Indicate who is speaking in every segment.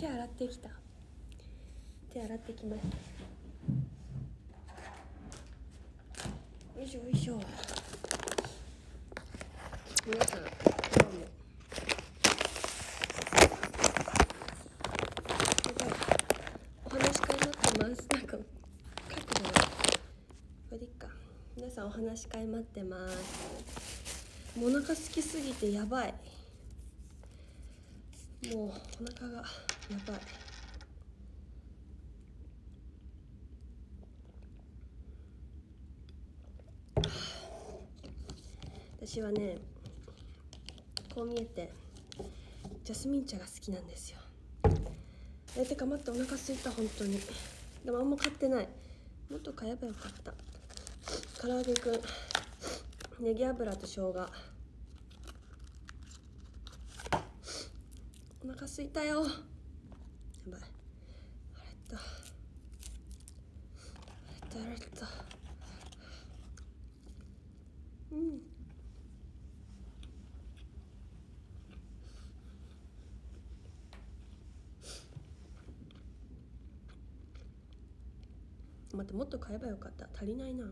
Speaker 1: 手洗ってきた。手洗ってきました。よいしょよいしょ。皆さん今日も。すごいお話し会待ってます。なんか書くじゃない。これでいっか。皆さんお話し会待ってます。もうお腹空きすぎてやばい。もうお腹が。やばい。私はねこう見えてジャスミン茶が好きなんですよ。えてか待ってお腹すいた本当に。でもあんま買ってない。もっと買えばよかった。唐揚げくん。ネギ油と生姜。お腹すいたよやばい腹減った腹減った腹減った。うん。待ってもっと買えばよかった。足りないな。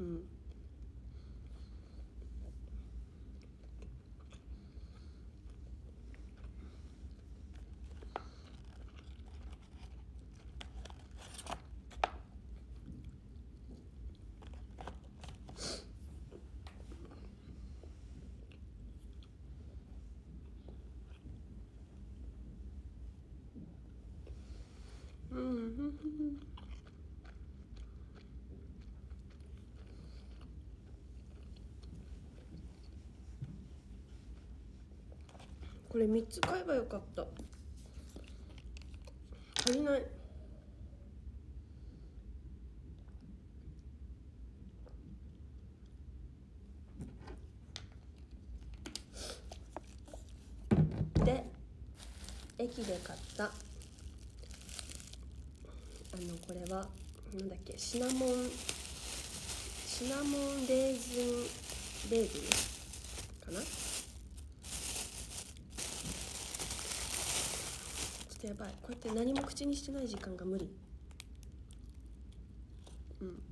Speaker 1: うん。これ3つ買えばよかった。足りない。で駅で買った。あのこれはなんだっけシナモンシナモンレーズンベーグルかなちょっとやばい。こうやって何も口にしてない時間が無理。うん。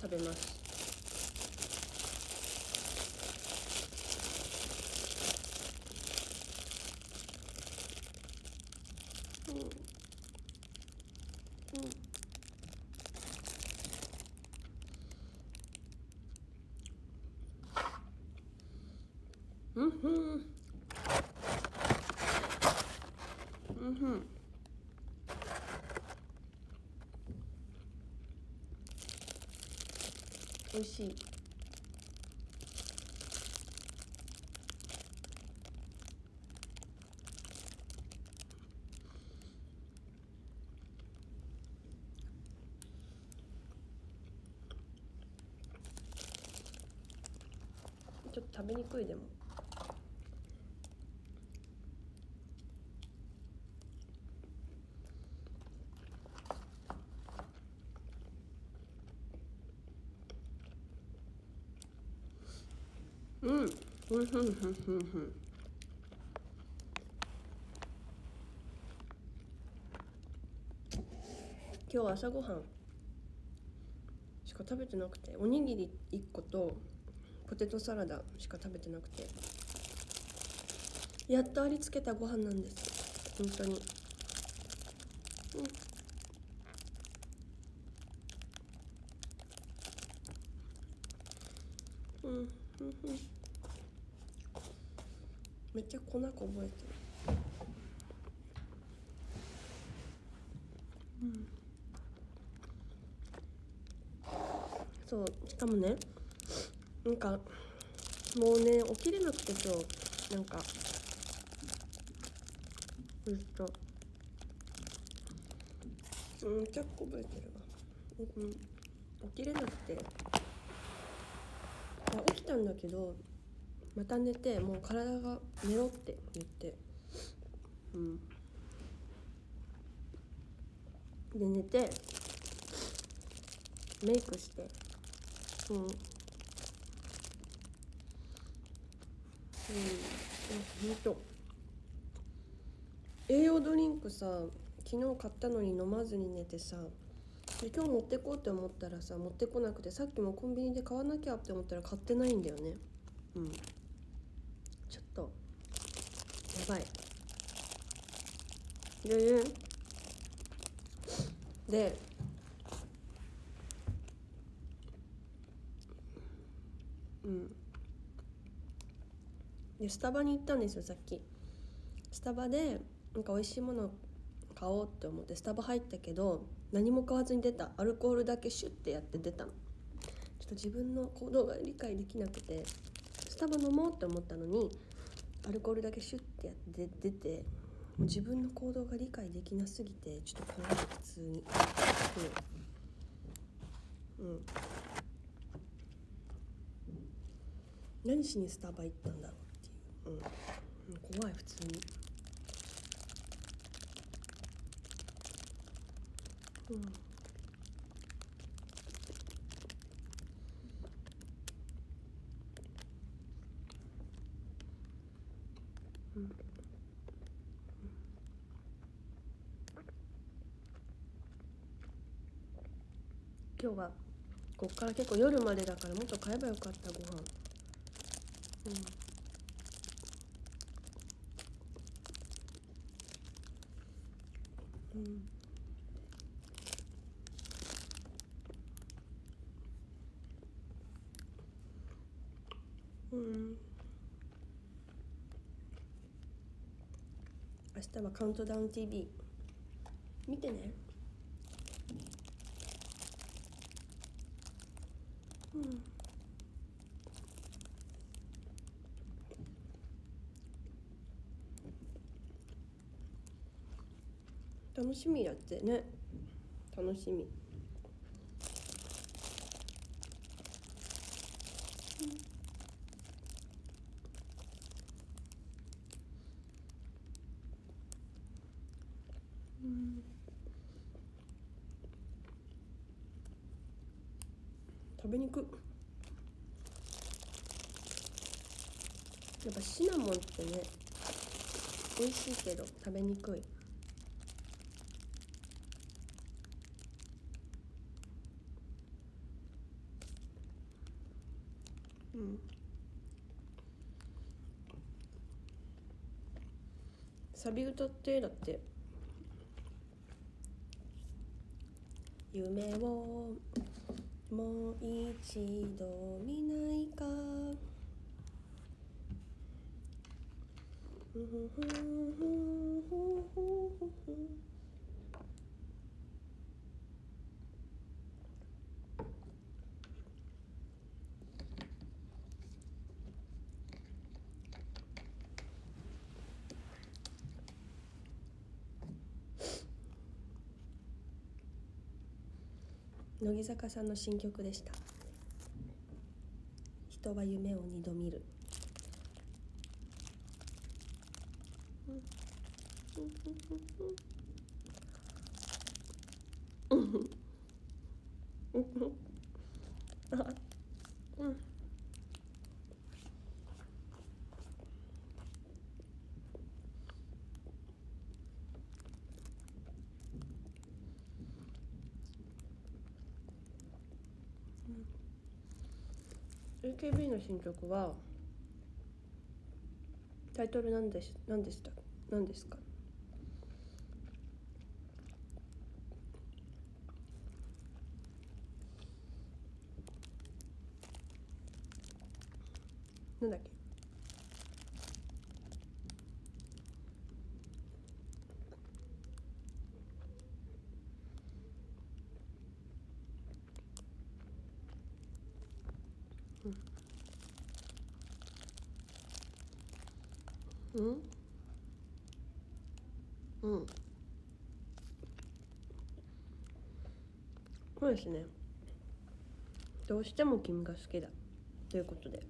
Speaker 1: 食べますうんうんうんふんうんふん美味しい。ちょっと食べにくいでも。うんふんふんふんふん今日朝ごはんしか食べてなくておにぎり1個とポテトサラダしか食べてなくてやっとありつけたご飯なんです。本当に。うんうんうんうんめっちゃ粉こぼれてる。そうしかもねなんかもうね起きれなくて今日なんかずっと。うんめっちゃこぼれてるわ。うん起きれなくて。起きたんだけどまた寝てもう体が寝ろって言って。うん。で寝てメイクして。うん。うん。ほんと栄養ドリンクさ昨日買ったのに飲まずに寝てさ。で今日持ってこうって思ったらさ持ってこなくてさっきもコンビニで買わなきゃって思ったら買ってないんだよね。うん。ばい。でねでうん。でスタバに行ったんですよさっき。スタバでなんか美味しいもの買おうって思ってスタバ入ったけど何も買わずに出た。アルコールだけシュッてやって出たの。ちょっと自分の行動が理解できなくてスタバ飲もうって思ったのにアルコールだけシュッてやって出て自分の行動が理解できなすぎてちょっと怖い普通にうん、うん、何しにスタバ行ったんだろうっていう、うん、怖い普通に。うん。今日はこっから結構夜までだからもっと買えばよかったご飯。うん。うん。うん。明日はカウントダウン TV 見てねうん楽しみだってね。楽しみ。うん。食べにく。やっぱシナモンってね美味しいけど食べにくい。サビ歌ってだって。夢をもう一度見ないか。ふふふふふふふ。乃木坂さんの新曲でした。人は夢を二度見る。うんうん AKB の新曲はタイトルなんでし何でした？何ですか？なんだっけ？うん。うん。そうですね。どうしても君が好きだ。ということで。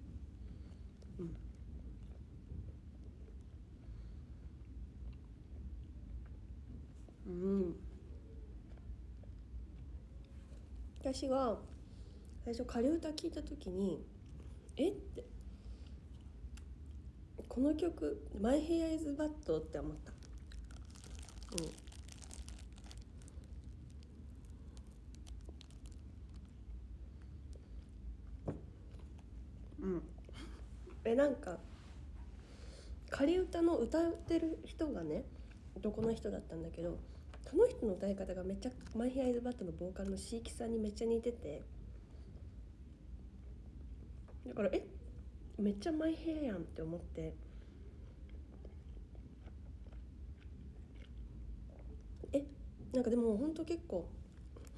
Speaker 1: うん。うん。私が最初仮歌聞いた時に「え？っ?」てこの曲「マイヘアイズバッド」って思った。うん。うん。えなんか仮歌の歌ってる人がね男の人だったんだけどその人の歌い方がめっちゃマイヘアイズバッドのボーカルの椎木さんにめっちゃ似てて。だからえめっちゃマイヘアやんって思って。えなんかでもほんと結構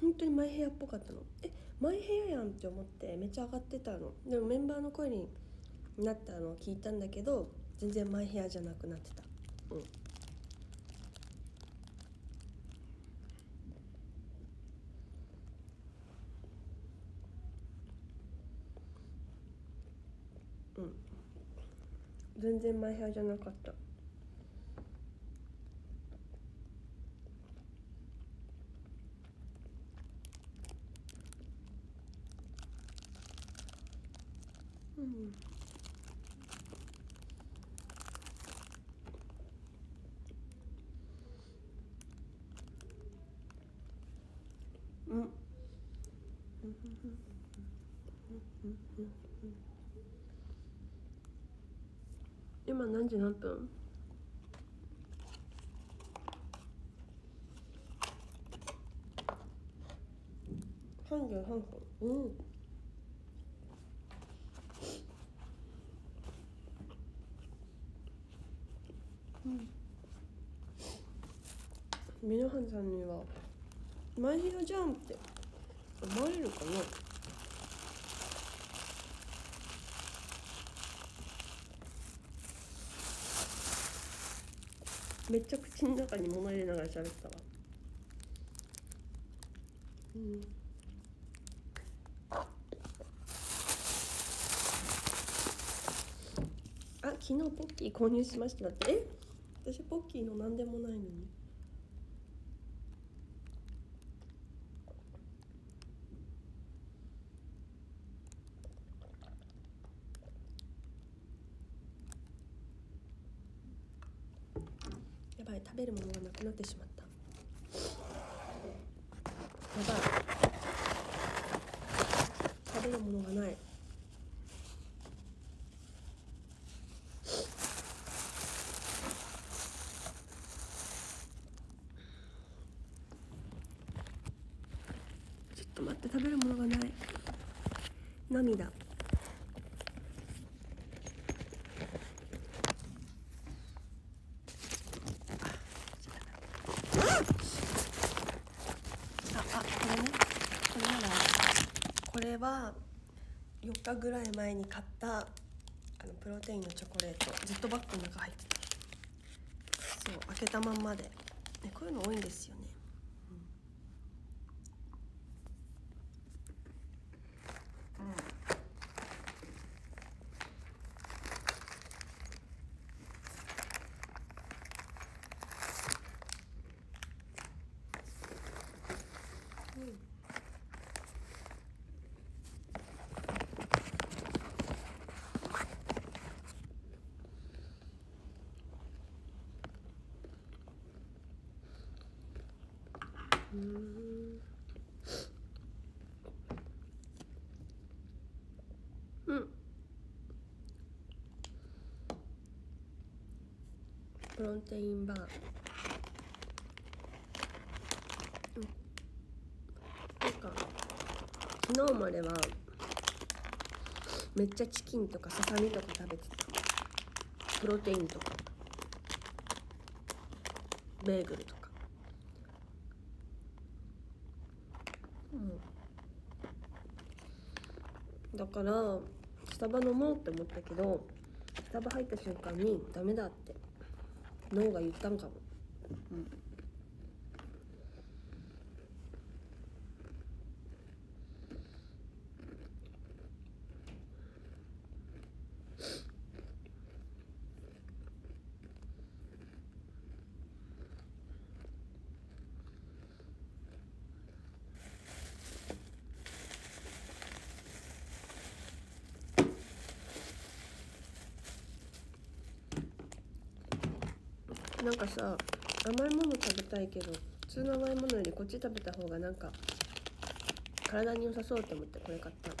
Speaker 1: 本当にマイヘアっぽかったの。えマイヘアやんって思ってめっちゃ上がってたの。でもメンバーの声になったのを聞いたんだけど全然マイヘアじゃなくなってた。うん。全然マイヘアじゃなかった。うん。うん今何時何分？33分うん。皆さんには「マイヘアじゃん」って思われるかな？めっちゃ口の中に物入れながら喋ったわ。うん。あ昨日ポッキー購入しましたって？え？私ポッキーの何でもないのにやばい食べるものがなくなってしまったやばい食べるものがないちょっと待って食べるものがない涙。これは4日ぐらい前に買ったあのプロテインのチョコレート。ずっとバッグの中入ってた。そう開けたまんまで、ね、こういうの多いんですよね、うん。プロテインバー。なんか昨日まではめっちゃチキンとかささみとか食べてた。プロテインとか。ベーグルとかだからスタバ飲もうって思ったけどスタバ入った瞬間にダメだって脳が言ったんかも、うん、なんかさ甘いもの食べたいけど普通の甘いものよりこっち食べた方がなんか体に良さそうって思ってこれ買った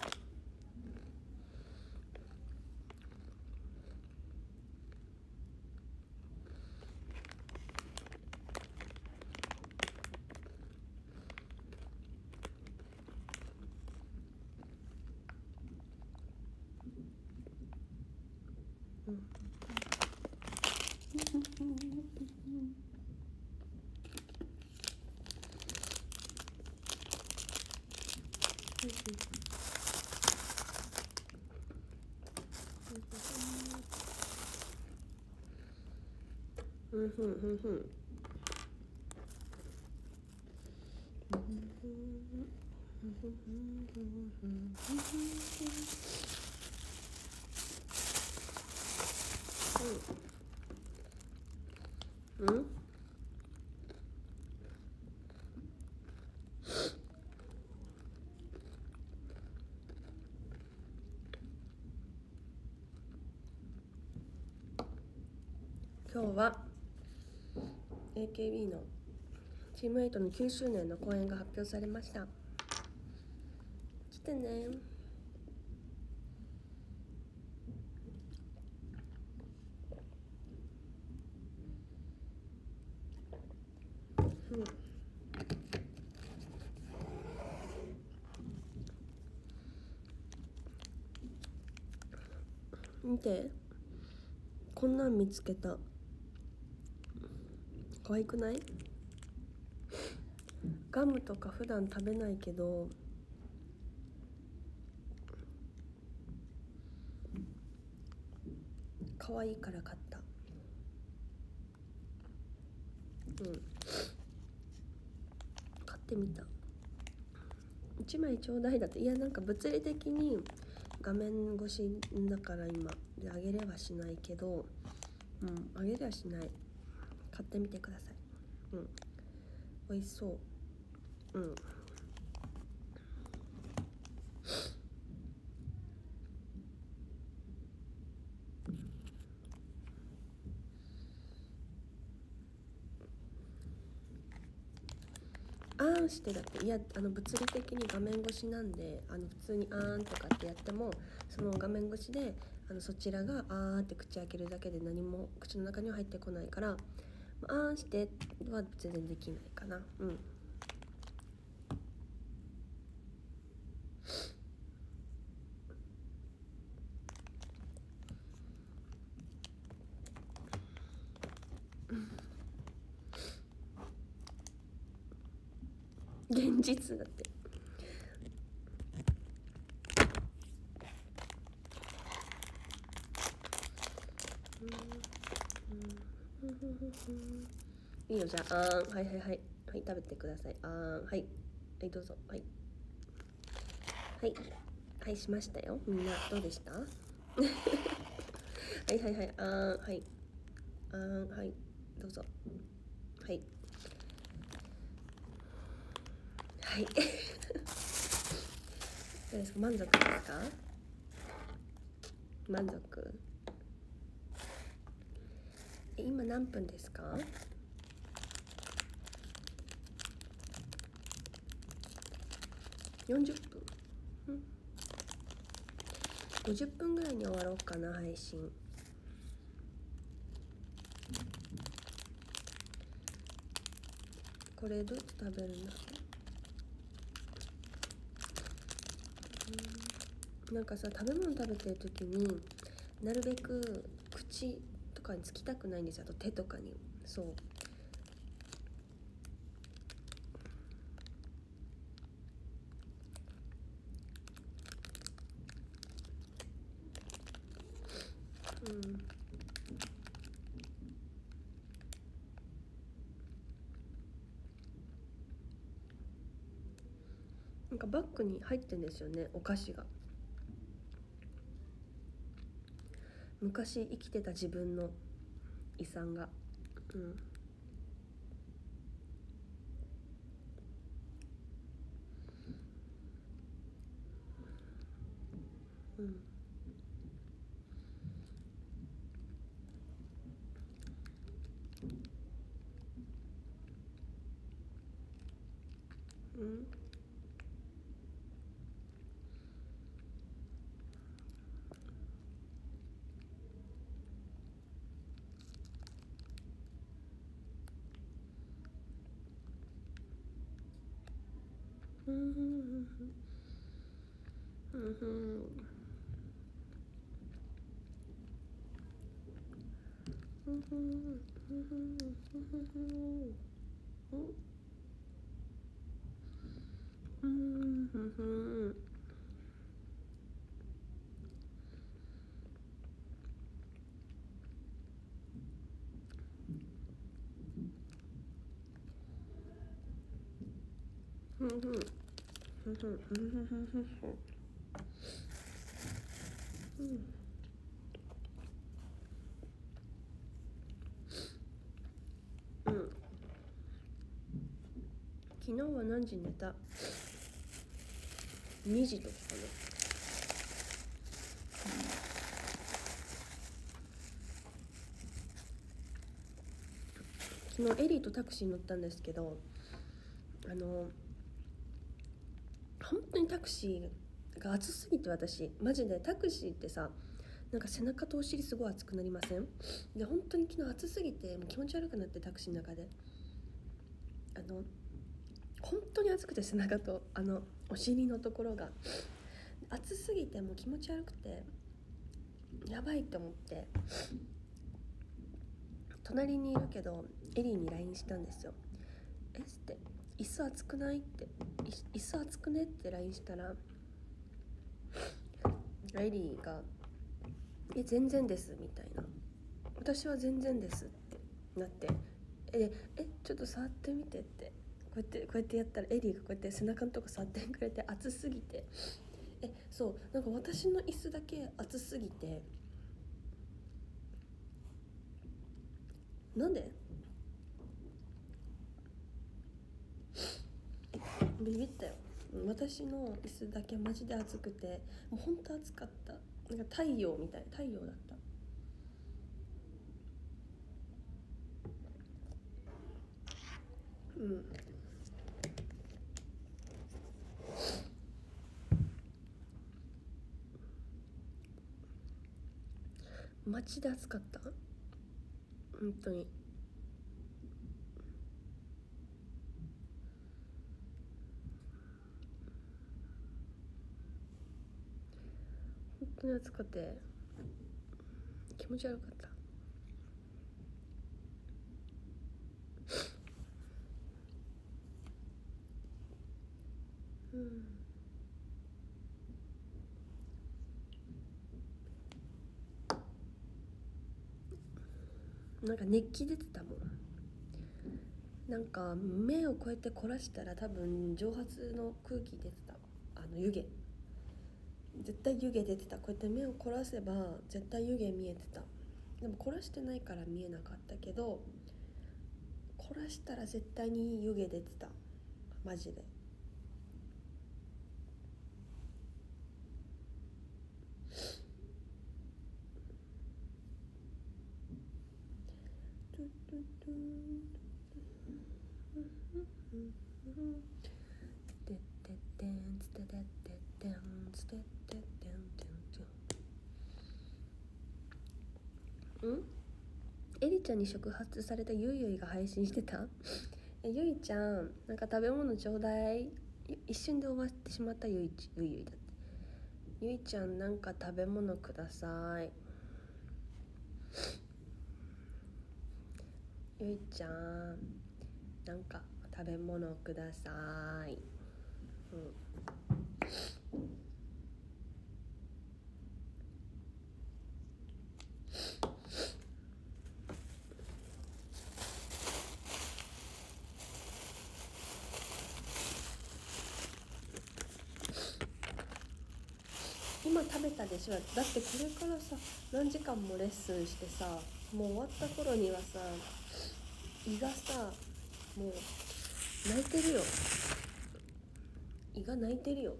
Speaker 1: うんふんふんふんうんうん今日は AKB のチーム8の9周年の公演が発表されました。来てね。うん。見て。こんなん見つけた。可愛くない？ガムとか普段食べないけど可愛いから買った。うん。買ってみた。1枚ちょうだいだって。いやなんか物理的に画面越しだから今あげれはしないけどうんあげれはしない。買ってみてください。うん。美味しそう。うん。あーんしてだっていやあの物理的に画面越しなんであの普通にあーんとかってやってもその画面越しであのそちらがあーって口開けるだけで何も口の中には入ってこないからあんしては全然できないかな。うん。現実だっていいよじゃああんはいはいはい。はい食べてください。あんはい。はいどうぞ。はい。はい。はいしましたよ。みんなどうでした？はいはいはい。あんはい。あんはい。どうぞ。はい。はい。どうですか？満足ですか？満足。え今何分ですか？40分。うん50分ぐらいに終わろうかな配信。これどうやって食べるんだ？ろうん。なんかさ食べ物食べてる時になるべく口とかにつきたくないんですよ。あと手とかに。そう。うん。なんかバッグに入ってんですよねお菓子が。昔生きてた自分の遺産が。うん。うん。 음. Mm-hmm. うん。うん。昨日は何時寝た？2時とかかな。昨日エリーとタクシー乗ったんですけどあの本当にタクシーが暑すぎて私。マジでタクシーってさなんか背中とお尻すごい熱くなりません？で本当に昨日暑すぎてもう気持ち悪くなってタクシーの中で。あの本当に暑くて背中とあのお尻のところが。暑すぎてもう気持ち悪くてやばいって思って。隣にいるけどエリーに LINE したんですよ。えって椅子熱くない？って。椅子熱くね？って LINE したらエリーが「え全然です」みたいな「私は全然です」ってなって「ええちょっと触ってみて」って。こうやってこうやってやったらエリーがこうやって背中のとこ触ってくれて熱すぎて。えそう。なんか私の椅子だけ熱すぎて。なんで？ビビったよ。私の椅子だけマジで暑くてもうほんと暑かった。なんか太陽みたい太陽だった。うん。マジで暑かった？本当に本当に暑くて気持ち悪かった。うん。なんか熱気出てたもん。なんか目をこうやって凝らしたら多分蒸発の空気出てた。あの湯気。絶対湯気出てた。こうやって目を凝らせば絶対湯気見えてた。でも凝らしてないから見えなかったけど凝らしたら絶対に湯気出てた。マジでうんエリちゃんに触発されたゆいゆいが配信してた？えゆいちゃんなんか食べ物ちょうだい。一瞬で終わってしまった？ゆいゆいゆいだって。ゆいちゃんなんか食べ物ください。ゆいちゃんなんか食べ物ください。うん今食べたでしょだってこれからさ何時間もレッスンしてさもう終わった頃にはさ胃がさもう泣いてるよ。胃が泣いてるよ。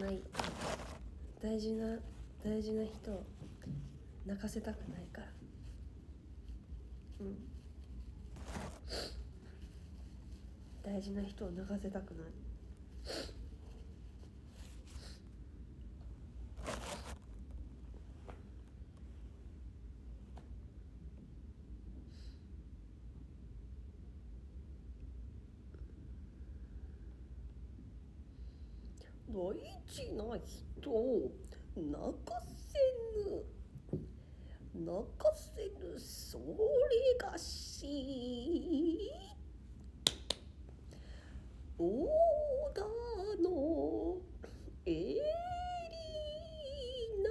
Speaker 1: ない。大事な大事な人泣かせたくないから。大事な人を泣かせたくない。大事な人を泣かせぬ。泣それがし織田のエリナ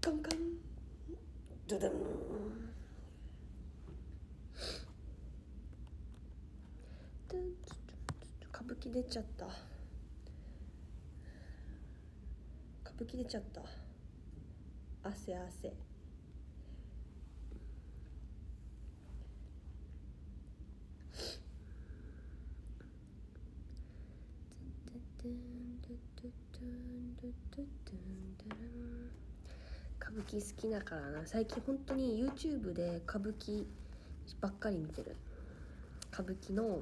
Speaker 1: カン。カン。ドゥドゥン。歌舞伎出ちゃった歌舞伎出ちゃった汗汗。歌舞伎好きだからな。最近本当に YouTube で歌舞伎ばっかり見てる。歌舞伎の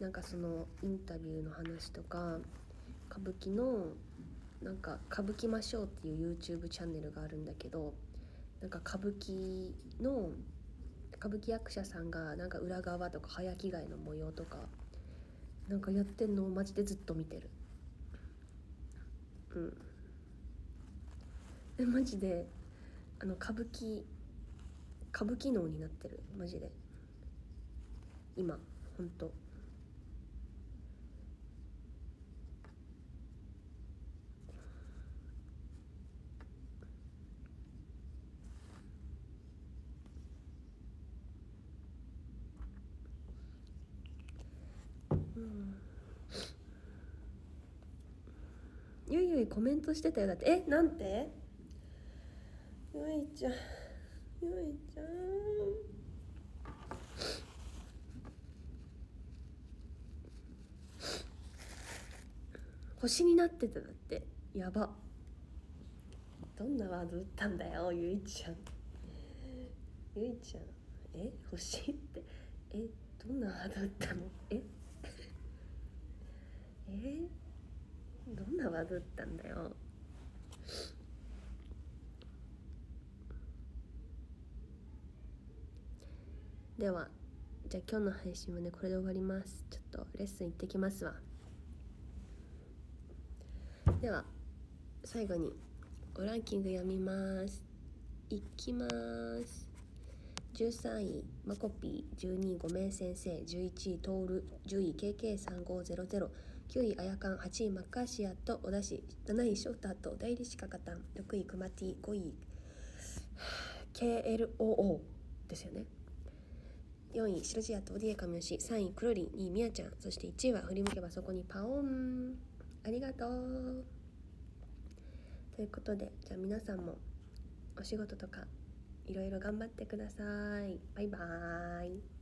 Speaker 1: なんかそのインタビューの話とか歌舞伎のなんか「歌舞伎ましょう」っていう YouTube チャンネルがあるんだけどなんか歌舞伎の歌舞伎役者さんがなんか裏側とか早着替えの模様とかなんかやってんのをマジでずっと見てる。うん。でマジであの歌舞伎歌舞伎脳になってる。マジで。今ほんと。ゆいコメントしてたよ。だってえなんて？ゆいちゃん。ゆいちゃん。星になってただって。やば。どんなワード打ったんだよゆいちゃん。ゆいちゃん。え？星って？え？どんなワード打ったの？え？え？どんなワード打ったんだよ。ではじゃあ今日の配信はねこれで終わります。ちょっとレッスン行ってきますわ。では最後におランキング読みます。いきます。13位マコピー12位五名先生11位トール10位 KK3500 9位あやかん8位マッカーシアとおだし7位ショータと代理シカカタン6位クマティ5位 KLOO ですよね。4位白地屋とオディエカミヨシ3位クロリン2位ミヤちゃん。そして1位は振り向けばそこにパオン。ありがとう。ということでじゃあ皆さんもお仕事とかいろいろ頑張ってください。バイバーイ。